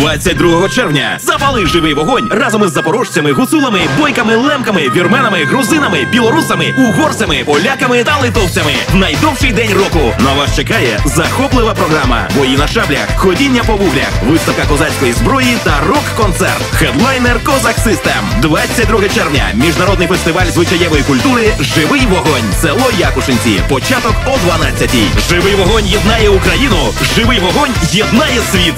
22 червня. Запали живий вогонь разом із запорожцями, гуцулами, бойками, лемками, вірменами, грузинами, білорусами, угорцями, поляками та литовцями. В найдовший день року на вас чекає захоплива програма. Бої на шаблях, ходіння по вуглях, виставка козацької зброї та рок-концерт. Хедлайнер Козак Систем. 22 червня. Міжнародний фестиваль звичаєвої культури Живий вогонь. Село Якушинці. Початок о 12 Живий вогонь єднає Україну. Живий вогонь єднає світ.